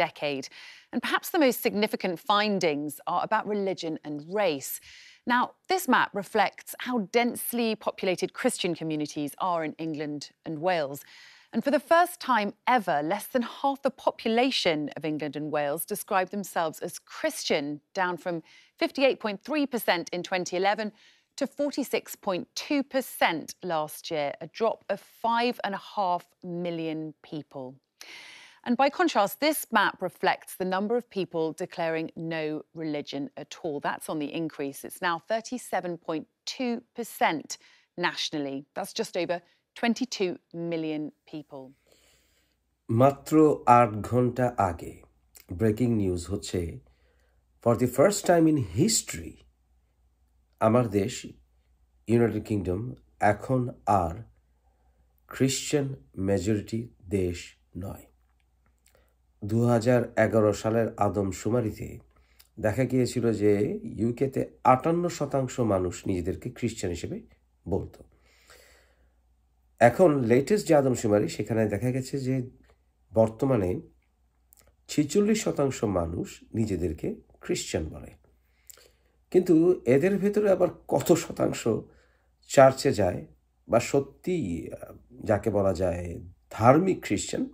decade. And perhaps the most significant findings are about religion and race. Now, this map reflects how densely populated Christian communities are in England and Wales. And for the first time ever, less than half the population of England and Wales describe themselves as Christian, down from 58.3% in 2011 to 46.2% last year, a drop of five and a half million people. And by contrast, this map reflects the number of people declaring no religion at all. That's on the increase. It's now 37.2% nationally. That's just over 22 million people. মাত্র আট ঘন্টা আগে breaking news হচ্ছে for the first time in history আমার দেশ United kingdom এখন আর Christian majority দেশ নয় দু হাজার এগারো সালের আদমশুমারিতে দেখা গিয়েছিল যে ইউকেতে আটান্ন শতাংশ মানুষ নিজেদেরকে খ্রিশ্চান হিসেবে বলতো। এখন লেটেস্ট যে আদমশুমারি, সেখানে দেখা গেছে যে বর্তমানে ছিচল্লিশ শতাংশ মানুষ নিজেদেরকে খ্রিশ্চান বলে। কিন্তু এদের ভেতরে আবার কত শতাংশ চার্চে যায় বা সত্যি যাকে বলা যায় ধার্মিক খ্রিশ্চান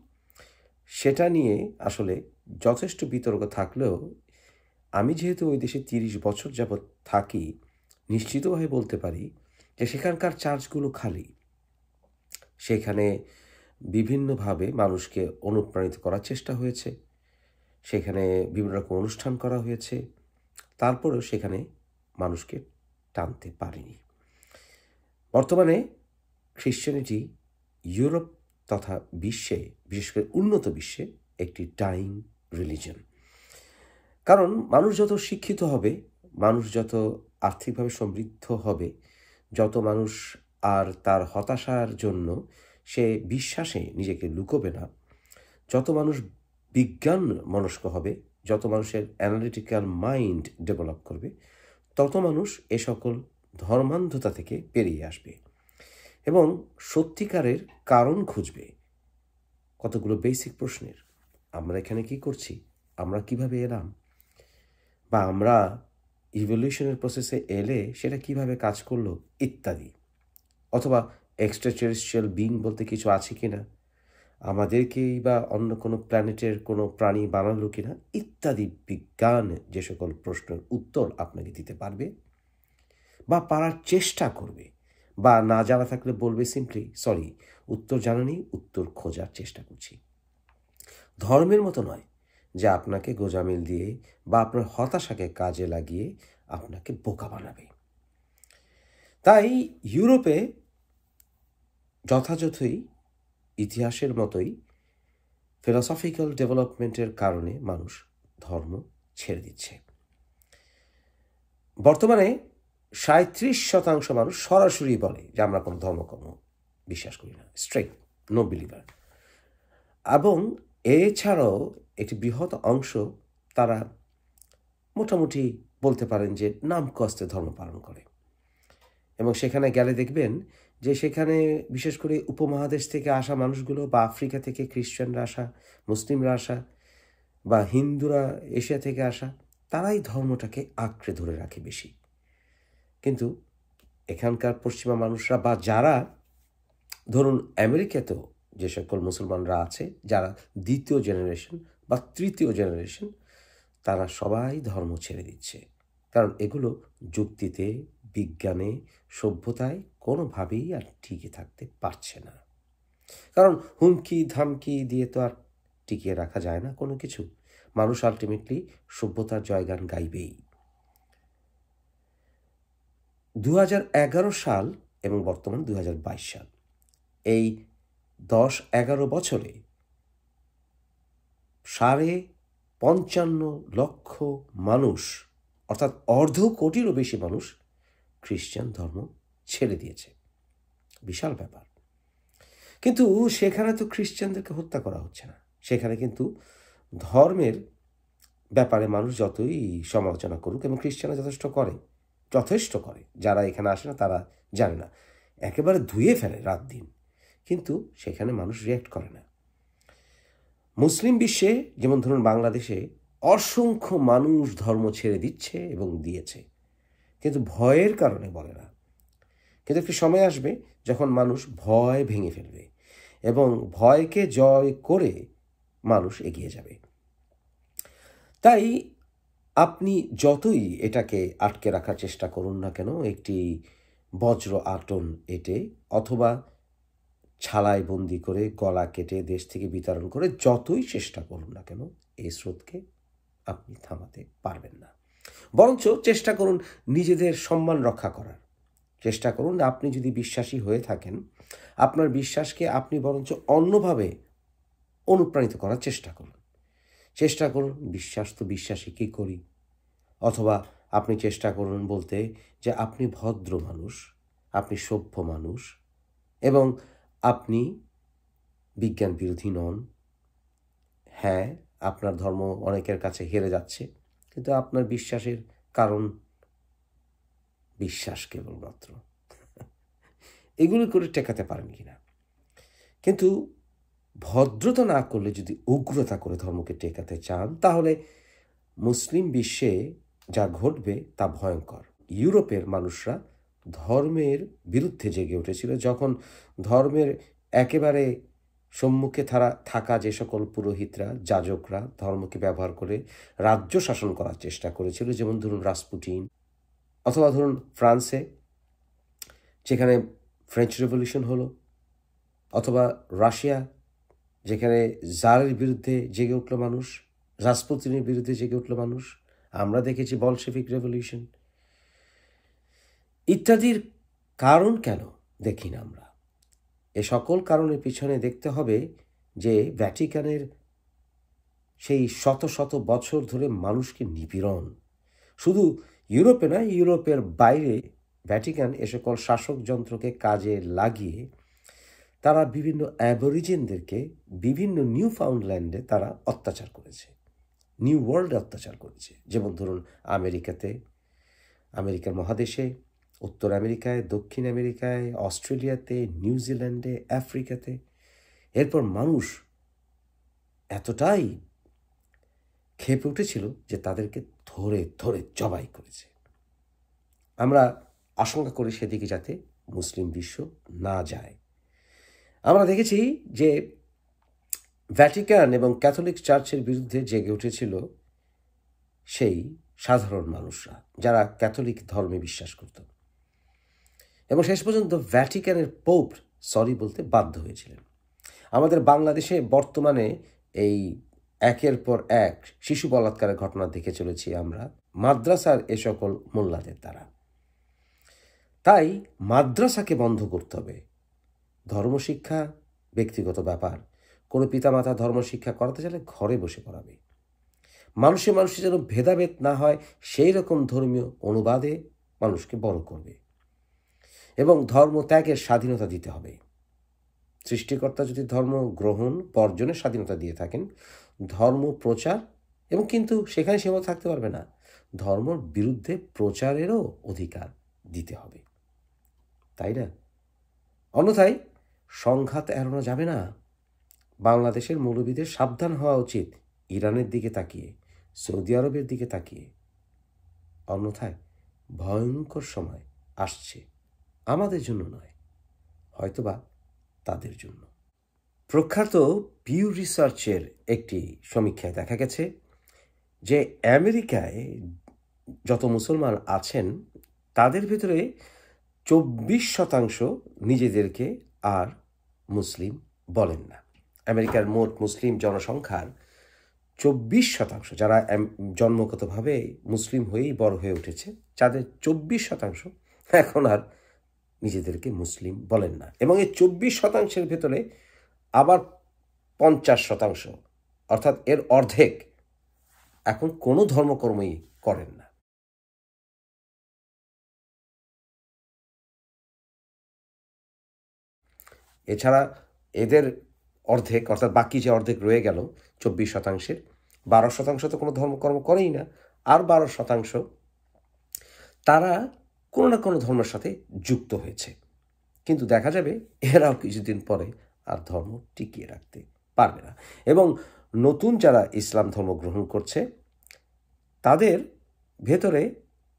সেটা নিয়ে আসলে যথেষ্ট বিতর্ক থাকলেও আমি যেহেতু ওই দেশে তিরিশ বছর যাবৎ থাকি নিশ্চিতভাবে বলতে পারি যে সেখানকার চার্চগুলো খালি। সেখানে বিভিন্নভাবে মানুষকে অনুপ্রাণিত করার চেষ্টা হয়েছে, সেখানে বিভিন্ন রকম অনুষ্ঠান করা হয়েছে, তারপরেও সেখানে মানুষকে টানতে পারেনি। বর্তমানে খ্রিশ্চানিটি ইউরোপ তথা বিশ্বে, বিশেষ করে উন্নত বিশ্বে একটি ডাইং রিলিজন কারণ মানুষ যত শিক্ষিত হবে, মানুষ যত আর্থিকভাবে সমৃদ্ধ হবে, যত মানুষ আর তার হতাশার জন্য সে বিশ্বাসে নিজেকে লুকোবে না, যত মানুষ বিজ্ঞান মনস্ক হবে, যত মানুষের অ্যানালিটিক্যাল মাইন্ড ডেভেলপ করবে, তত মানুষ এ সকল ধর্মান্ধতা থেকে পেরিয়ে আসবে। এবং সত্যিকারের কারণ খুঁজবে। কতগুলো বেসিক প্রশ্নের। আমরা এখানে কি করছি? আমরা কীভাবে এলাম? বা আমরা ইভলিউশনের প্রসেসে এলে সেটা কীভাবে কাজ করল? ইত্যাদি। অথবা এক্সট্রাটেরিস্ট্রিয়াল বিং বলতে কিছু আছে কি না আমাদেরকেই বা অন্য কোনো প্ল্যানেটের কোনো প্রাণী বানালো কি না ইত্যাদি বিজ্ঞান যে সকল প্রশ্নের উত্তর আপনাকে দিতে পারবে বা পারার চেষ্টা করবে। বা না জানা থাকলে বলবে সিম্পলি সরি উত্তর জানা নেই উত্তর খোঁজার চেষ্টা করছি। ধর্মের মতো নয় যা আপনাকে গোজামিল দিয়ে বা আপনার হতাশাকে কাজে লাগিয়ে আপনাকে বোকা বানাবে। তাই ইউরোপে যথাযথই ইতিহাসের মতোই ফিলসফিক্যাল ডেভেলপমেন্টের কারণে মানুষ ধর্ম ছেড়ে দিচ্ছে। বর্তমানে সাঁত্রিশ শতাংশ মানুষ সরাসরি বলে যে আমরা কোনো ধর্মকর্ম বিশ্বাস করি না। স্ট্রেট নো বিলিভার এবং এছাড়াও একটি বৃহৎ অংশ তারা মোটামুটি বলতে পারেন যে নাম কস্তে ধর্ম পালন করে। এবং সেখানে গেলে দেখবেন যে সেখানে বিশেষ করে উপমহাদেশ থেকে আসা মানুষগুলো বা আফ্রিকা থেকে খ্রিস্টানরা আসা, মুসলিমরা আসা বা হিন্দুরা এশিয়া থেকে আসা, তারাই ধর্মটাকে আঁকড়ে ধরে রাখে বেশি। কিন্তু এখানকার পশ্চিমা মানুষরা বা যারা, ধরুন আমেরিকাতেও যে সকল মুসলমানরা আছে, যারা দ্বিতীয় জেনারেশন বা তৃতীয় জেনারেশন তারা সবাই ধর্ম ছেড়ে দিচ্ছে। কারণ এগুলো যুক্তিতে, বিজ্ঞানে, সভ্যতায় কোনোভাবেই আর টিকে থাকতে পারছে না। কারণ হুমকি, ধামকি দিয়ে তো আর টিকিয়ে রাখা যায় না কোনো কিছু। মানুষ আলটিমেটলি সভ্যতার জয়গান গাইবেই। দু হাজার এগারো সাল এবং বর্তমান দু হাজার বাইশ সাল। এই দশ এগারো বছরে সাড়ে পঞ্চান্ন লক্ষ মানুষ, অর্থাৎ অর্ধ কোটিরও বেশি মানুষ খ্রিস্টান ধর্ম ছেড়ে দিয়েছে। বিশাল ব্যাপার। কিন্তু সেখানে তো খ্রিস্টানদেরকে হত্যা করা হচ্ছে না। সেখানে কিন্তু ধর্মের ব্যাপারে মানুষ যতই সমালোচনা করুক এবং খ্রিস্টানরা যথেষ্ট করে। যথেষ্ট করে। যারা এখানে আসে না, তারা জানে না। একেবারে ধুয়ে ফেলে রাত দিন। কিন্তু সেখানে মানুষ রিয়াক্ট করে না। মুসলিম বিশ্বে, যেমন ধরুন বাংলাদেশে, অসংখ্য মানুষ ধর্ম ছেড়ে দিচ্ছে এবং দিয়েছে। কিন্তু ভয়ের কারণে বলে না। কিন্তু একটি সময় আসবে যখন মানুষ ভয় ভেঙে ফেলবে এবং ভয়কে জয় করে মানুষ এগিয়ে যাবে। তাই আপনি যতই এটাকে আটকে রাখার চেষ্টা করুন না কেন, একটি বজ্র আটন এটে অথবা ছালায় বন্দি করে গলা কেটে দেশ থেকে বিতরণ করে যতই চেষ্টা করুন না কেন, এই স্রোতকে আপনি থামাতে পারবেন না। বরঞ্চ চেষ্টা করুন নিজেদের সম্মান রক্ষা করার। চেষ্টা করুন আপনি যদি বিশ্বাসী হয়ে থাকেন, আপনার বিশ্বাসকে আপনি বরঞ্চ অন্যভাবে অনুপ্রাণিত করার চেষ্টা করুন। চেষ্টা করুন, বিশ্বাস তো বিশ্বাসী কী করি? অথবা আপনি চেষ্টা করুন বলতে যে আপনি ভদ্র মানুষ, আপনি সভ্য মানুষ এবং আপনি বিজ্ঞান বিরোধী নন। হ্যাঁ আপনার ধর্ম অনেকের কাছে হেরে যাচ্ছে, কিন্তু আপনার বিশ্বাসের কারণ বিশ্বাস কেবলমাত্র। এগুলো করে টেকাতে পারেন কিনা? কিন্তু ভদ্রতা না করলে যদি উগ্রতা করে ধর্মকে টেকাতে চান, তাহলে মুসলিম বিশ্বে যা ঘটবে তা ভয়ঙ্কর। ইউরোপের মানুষরা ধর্মের বিরুদ্ধে জেগে উঠেছিল। যখন ধর্মের একেবারে সম্মুখে থারা, থাকা যে সকল পুরোহিতরা, যাজকরা ধর্মকে ব্যবহার করে রাজ্য শাসন করার চেষ্টা করেছিল, যেমন ধরুন রাসপুটিন অথবা ধরুন ফ্রান্সে, যেখানে ফ্রেঞ্চ রেভলিউশন হলো, অথবা রাশিয়া যেখানে জারের বিরুদ্ধে জেগে উঠল মানুষ, রাজপুতিনের বিরুদ্ধে জেগে উঠল মানুষ, আমরা দেখেছি বলশেফিক রেভলিউশন। ইত্যাদির কারণ কেন দেখি না আমরা? এ সকল কারণের পিছনে দেখতে হবে যে ভ্যাটিকানের সেই শত শত বছর ধরে মানুষকে নিপীড়ন। শুধু ইউরোপে নয়, ইউরোপের বাইরে ভ্যাটিকান এ সকল শাসক যন্ত্রকে কাজে লাগিয়ে তারা বিভিন্ন অ্যাবরিজিনদেরকে বিভিন্ন নিউ ফাউন্ডল্যান্ডে তারা অত্যাচার করেছে। নিউ ওয়ার্ল্ডে অত্যাচার করেছে। যেমন ধরুন আমেরিকাতে, আমেরিকার মহাদেশে, উত্তর আমেরিকায়, দক্ষিণ আমেরিকায়, অস্ট্রেলিয়াতে নিউজিল্যান্ডে আফ্রিকাতে। এরপর মানুষ এতটাই খেপে উঠেছিল যে তাদেরকে ধরে ধরে জবাই করেছে। আমরা আশঙ্কা করি সেদিকে যাতে মুসলিম বিশ্ব না যায়। আমরা দেখেছি যে ভ্যাটিকান এবং ক্যাথলিক চার্চের বিরুদ্ধে জেগে উঠেছিল সেই সাধারণ মানুষরা, যারা ক্যাথলিক ধর্মে বিশ্বাস করত। এবং শেষ পর্যন্ত ভ্যাটিকানের পোপ সরি বলতে বাধ্য হয়েছিলেন। আমাদের বাংলাদেশে বর্তমানে এই একের পর এক শিশু বলাৎকারের ঘটনা দেখে চলেছি আমরা, মাদ্রাসার এ সকল মোল্লাদের দ্বারা। তাই মাদ্রাসাকে বন্ধ করতে হবে। ধর্মশিক্ষা ব্যক্তিগত ব্যাপার। কোনো পিতামাতা ধর্মশিক্ষা করাতে চাইলে ঘরে বসে করাবে মানুষে মানুষে যেন ভেদাভেদ না হয়, সেই রকম ধর্মীয় অনুবাদে মানুষকে বড় করবে। এবং ধর্ম ত্যাগের স্বাধীনতা দিতে হবে। সৃষ্টিকর্তা যদি ধর্ম গ্রহণ, বর্জনের স্বাধীনতা দিয়ে থাকেন, ধর্ম প্রচার, এবং কিন্তু সেখানে সীমাবদ্ধ থাকতে পারবে না, ধর্মর বিরুদ্ধে প্রচারেরও অধিকার দিতে হবে। তাই না? অন্যথায় সংঘাত এড়ানো যাবে না। বাংলাদেশের মৌলবীদের সাবধান হওয়া উচিত, ইরানের দিকে তাকিয়ে, সৌদি আরবের দিকে তাকিয়ে। অন্যথায় ভয়ঙ্কর সময় আসছে, আমাদের জন্য নয়, হয়তোবা তাদের জন্য। প্রখ্যাত পিউ রিসার্চের একটি সমীক্ষায় দেখা গেছে যে আমেরিকায় যত মুসলমান আছেন, তাদের ভিতরে চব্বিশ শতাংশ নিজেদেরকে আর মুসলিম বলেন না। আমেরিকার মোট মুসলিম জনসংখ্যার চব্বিশ শতাংশ, যারা জন্মগতভাবে মুসলিম হয়েই বড় হয়ে উঠেছে যাদের চব্বিশ শতাংশ এখন আর নিজেদেরকে মুসলিম বলেন না। এবং এই চব্বিশ শতাংশের ভেতরে আবার পঞ্চাশ শতাংশ, অর্থাৎ এর অর্ধেক এখন কোনো ধর্মকর্মই করেন না। এছাড়া এদের অর্ধেক, অর্থাৎ বাকি যে অর্ধেক রয়ে গেল, চব্বিশ শতাংশের, বারো শতাংশ তো কোনো ধর্মকর্ম করেই না, আর বারো শতাংশ তারা কোনো না কোনো ধর্মের সাথে যুক্ত হয়েছে। কিন্তু দেখা যাবে এরাও কিছুদিন পরে আর ধর্ম টিকিয়ে রাখতে পারবে না। এবং নতুন যারা ইসলাম ধর্ম গ্রহণ করছে, তাদের ভেতরে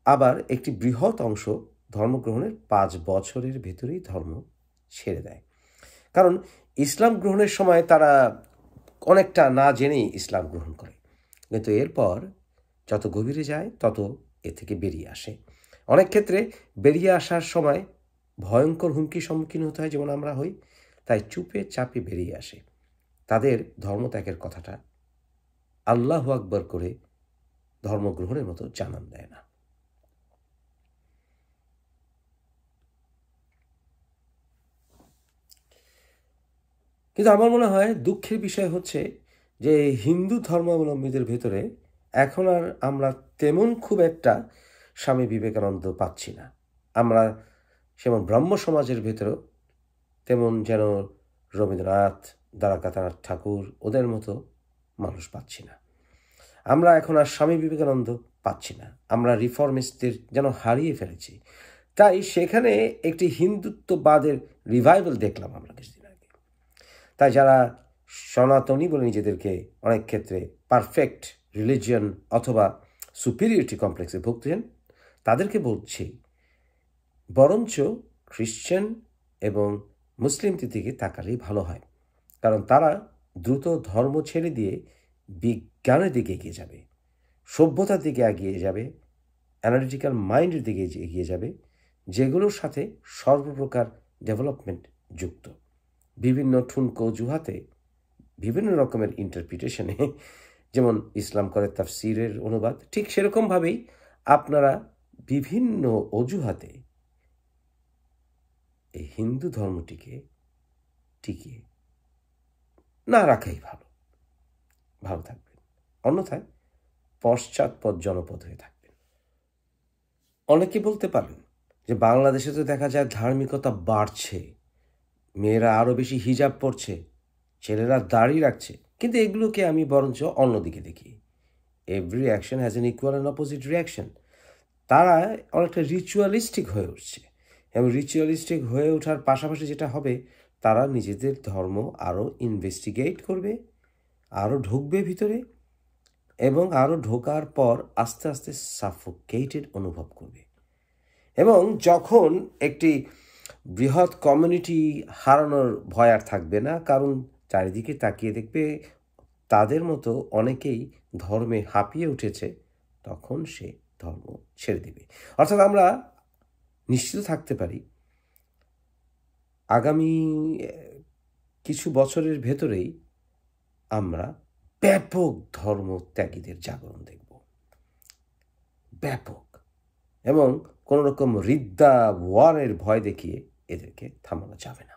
আবার একটি বৃহৎ অংশ ধর্মগ্রহণের পাঁচ বছরের ভেতরেই ধর্ম ছেড়ে দেয়। কারণ ইসলাম গ্রহণের সময় তারা অনেকটা না জেনেই ইসলাম গ্রহণ করে। কিন্তু এরপর যত গভীরে যায়, তত এ থেকে বেরিয়ে আসে। অনেক ক্ষেত্রে বেরিয়ে আসার সময় ভয়ঙ্কর হুমকির সম্মুখীন হতে হয়, যেমন আমরা হই, তাই চুপে চাপে বেরিয়ে আসে। তাদের ধর্মত্যাগের কথাটা আল্লাহ আকবর করে ধর্মগ্রহণের মতো জানান দেয় না। কিন্তু আমার মনে হয় দুঃখের বিষয় হচ্ছে যে হিন্দু ধর্মাবলম্বীদের ভেতরে এখন আর আমরা তেমন খুব একটা স্বামী বিবেকানন্দ পাচ্ছি না। আমরা যেমন ব্রাহ্ম সমাজের ভেতরেও তেমন যেন রবীন্দ্রনাথ দ্বারাকাতানাথ ঠাকুর ওদের মতো মানুষ পাচ্ছি না। আমরা এখন আর স্বামী বিবেকানন্দ পাচ্ছি না। আমরা রিফর্মিস্টদের যেন হারিয়ে ফেলেছি। তাই সেখানে একটি হিন্দুত্ববাদের রিভাইভাল দেখলাম আমরা তাই যারা সনাতনী বলে নিজেদেরকে অনেক ক্ষেত্রে পারফেক্ট রিলিজিয়ন অথবা সুপিরিয়রিটি কমপ্লেক্সে ভুগতেন তাদেরকে বলছি, বরঞ্চ খ্রিশ্চান এবং মুসলিমদের দিকে তাকালেই ভালো হয়, কারণ তারা দ্রুত ধর্ম ছেড়ে দিয়ে বিজ্ঞানের দিকে এগিয়ে যাবে, সভ্যতার দিকে এগিয়ে যাবে অ্যানালিটিক্যাল মাইন্ডের দিকে এগিয়ে যাবে, যেগুলোর সাথে সর্বপ্রকার ডেভেলপমেন্ট যুক্ত। বিভিন্ন ঠুনকো অজুহাতে বিভিন্ন রকমের ইন্টারপ্রিটেশনে যেমন ইসলাম করে তাফসিরের অনুবাদ, ঠিক সেরকমভাবেই আপনারা বিভিন্ন অজুহাতে এই হিন্দু ধর্মটিকে টিকিয়ে না রাখাই ভালো। ভালো থাকবেন। অন্যথায় পশ্চাৎপদ জনপদ হয়ে থাকবেন। অনেকে বলতে পারেন যে বাংলাদেশে তো দেখা যায় ধার্মিকতা বাড়ছে। মেয়েরা আরও বেশি হিজাব পড়ছে ছেলেরা দাড়ি রাখছে। কিন্তু এগুলোকে আমি বরঞ্চ অন্যদিকে দেখি। Every action has an equal and opposite reaction তারা অনেকটা রিচুয়ালিস্টিক হয়ে উঠছে। এবং রিচুয়ালিস্টিক হয়ে ওঠার পাশাপাশি যেটা হবে, তারা নিজেদের ধর্ম আরও ইনভেস্টিগেট করবে আরও ঢুকবে ভিতরে, এবং আরও ঢোকার পর আস্তে আস্তে সাফোকেটেড অনুভব করবে। এবং যখন একটি বৃহৎ কমিউনিটি হারানোর ভয় আর থাকবে না, কারণ চারিদিকে তাকিয়ে দেখবে তাদের মতো অনেকেই ধর্মে হাঁপিয়ে উঠেছে, তখন সে ধর্ম ছেড়ে দেবে। অর্থাৎ আমরা নিশ্চিত থাকতে পারি, আগামী কিছু বছরের ভেতরেই আমরা ব্যাপক ধর্ম ত্যাগীদের জাগরণ দেখব। ব্যাপক। এবং কোনো রকম হৃদ্যা ওয়ারের ভয় দেখিয়ে এদেরকে থামানো যাবে না।